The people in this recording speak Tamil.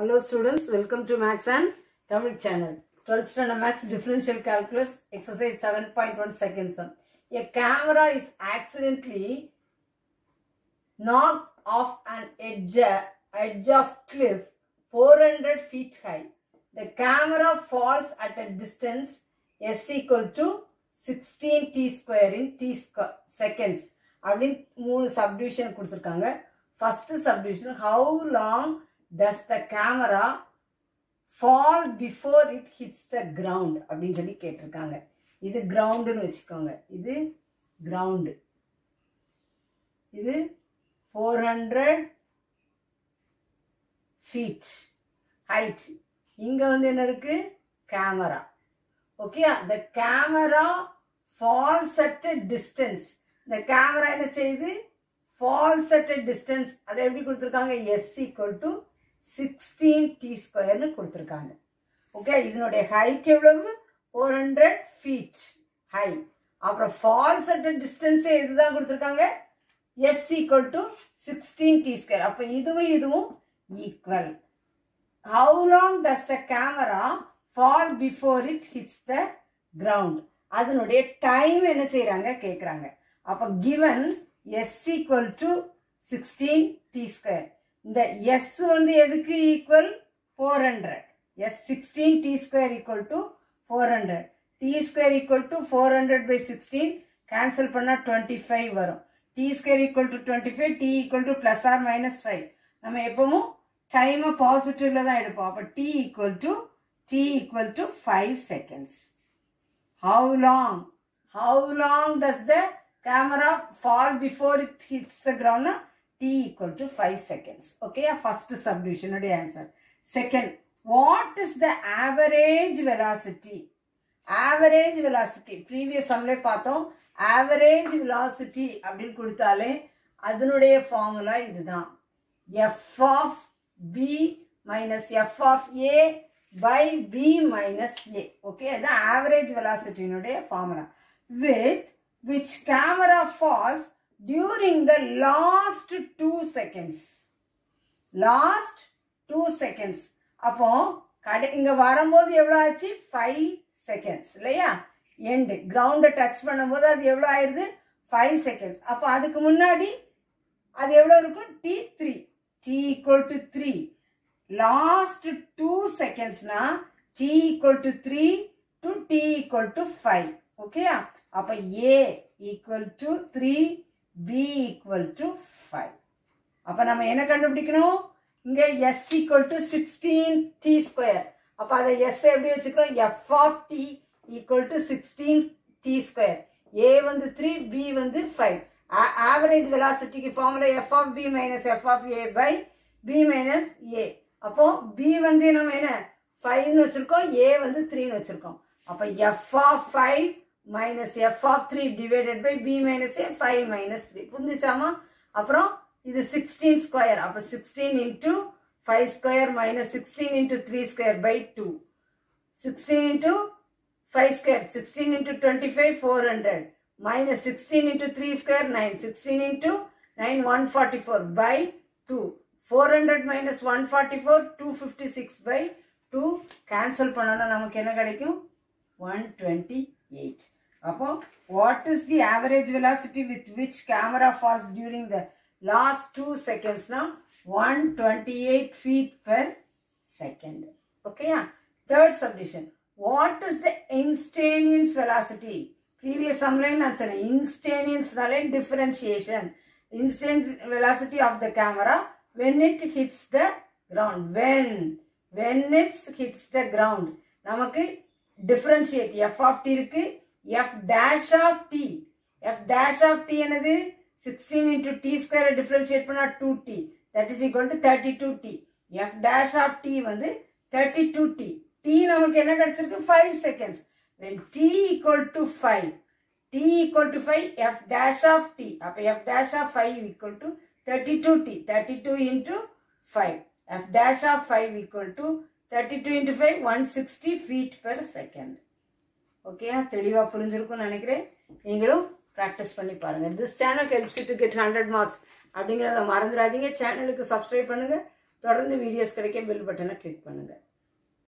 Hello students, welcome to Max and Tamil channel. 12th standard Max differential calculus exercise 7.1 second sum. A camera is accidentally knocked off an edge, edge of cliff 400 feet high. The camera falls at a distance s equal to 16 t square in t squ- seconds. அப்படின்னு மூணு சப்டிவிஷன் கொடுத்துருக்காங்க first subdivision how long does the camera fall before it hits the ground அப்படின்னு சொல்லி கேட்டிருக்காங்க. இது கிரவுண்டுன்னு வச்சுக்கோங்க. இது கிரவுண்டு இது ஃபோர் ஹண்ட்ரட் ஃபீட் ஹைட் இங்கே வந்து என்ன இருக்கு? Camera okay the camera falls at a distance இந்த கேமரா என்ன செய்யுது? ஃபால்ஸ் அட் அ டிஸ்டன்ஸ் அதை எப்படி கொடுத்துருக்காங்க? S equal to sixteen T ஸ்கொயர்னு கொடுத்துருக்காங்க. ஓகே இதனுடைய ஹைட் எவ்வளவு? ஃபோர் ஹண்ட்ரட் ஃபீட் ஹை அப்புறம் ஃபால்ஸ் அட் டிஸ்டன்ஸே இதுதான் கொடுத்துருக்காங்க? S equal to sixteen T square அப்போ இதுவும் இதுவும் equal how long does the camera fall before it hits the ground அதனுடைய டைம் என்ன செய்கிறாங்க கேட்குறாங்க அப்போ given S equal to sixteen T square இந்த எஸ் வந்து எதுக்கு equal four hundred S sixteen T square equal to four hundred T square equal to four hundred by sixteen cancel பண்ணால் டுவெண்ட்டி ஃபைவ் வரும். T square equal to twenty five T equal to plus or minus five நம்ம எப்பவும் டைமை பாசிட்டிவ்ல தான் எடுப்போம். அப்போ T equal to T equal to five seconds how long how long does the camera fall before it hits the ground? T equal to 5 seconds. Okay, a first subdivision of the answer. Second, what is the average velocity? Average velocity. Previous சம்ல பார்த்தோம் average velocity அப்படின்னு குடுத்தாலே அதனுடைய formula இதுதான் f of b minus f of a by b minus a okay அதான் average velocity னுடைய formula with which camera falls during the last two seconds last two seconds அப்போ கடை இங்க வரும்போது எவ்வளோ ஆச்சு? ஃபைவ் செகண்ட்ஸ் இல்லையா? எண்டு கிரவுண்டை டச் பண்ணும்போது அது எவ்வளோ ஆயிருது? ஃபைவ் செகண்ட்ஸ் அப்போ அதுக்கு முன்னாடி அது எவ்வளோ இருக்கும்? T three T equal to three last two செகண்ட்ஸ்னா T equal to three to T equal to five ஓகேயா அப்போ A equal to three B equal to five அப்போ நம்ம என்ன கண்டுபிடிக்கணும்? இங்கே S equal to sixteen T square அப்போ அதை எஸ் எப்படி வச்சுக்கிறோம் F of T equal to sixteen T square A வந்து த்ரீ பி வந்து ஃபைவ் ஆவரேஜ் வெலாசிட்டிக்கு formula F of B minus F of A by B minus A அப்போ பி வந்து நம்ம என்ன? ஃபைவ்னு வச்சுருக்கோம் ஏ வந்து த்ரீன்னு வச்சுருக்கோம். அப்போ F of five minus F of three divided by B minus A five minus three புரிஞ்சுச்சாமா அப்புறம் இது சிக்ஸ்டீன் ஸ்கொயர் அப்போ sixteen into five square minus sixteen into three square by two sixteen into five square sixteen into twenty five four hundred minus sixteen into three square nine sixteen into nine one forty four by two four hundred minus one forty four two fifty six by two cancel பண்ணோன்னா நமக்கு என்ன கிடைக்கும்? One twenty எயிட் அப்போ what is the average velocity with which camera falls during the last two செகண்ட்ஸ்னா one twenty eight feet per second ஓகேயா third subdivision what is the instantaneous velocity previous சம்லைன் நான் சொன்னேன் இன்ஸ்டேனியன்ஸ்னாலே differentiation instantaneous velocity of the camera when it hits the ground when when it hits the ground நமக்கு differentiate f of t இருக்கு f dash of t f dash of t என்னது 16 into t square differentiate பண்ணா 2t that is equal to 32t f dash of t வந்து 32t t நமக்கு என்ன கிடைச்சிருக்கு 5 seconds when t equal to 5 t equal to 5 f dash of t அப்ப f dash of 5 equal to 32t 32 into 5 f dash of 5 equal thirty 32 into 5 160 feet per second. ஓகேயா தெளிவாக புரிஞ்சிருக்கும்னு நினைக்கிறேன். நீங்களும் ப்ராக்டிஸ் பண்ணி பாருங்கள் this channel helps to get hundred marks அப்படிங்கிறத மறந்துடாதீங்க. சேனலுக்கு சப்ஸ்கிரைப் பண்ணுங்கள் தொடர்ந்து வீடியோஸ் கிடைக்க பெல் பட்டனை கிளிக் பண்ணுங்கள்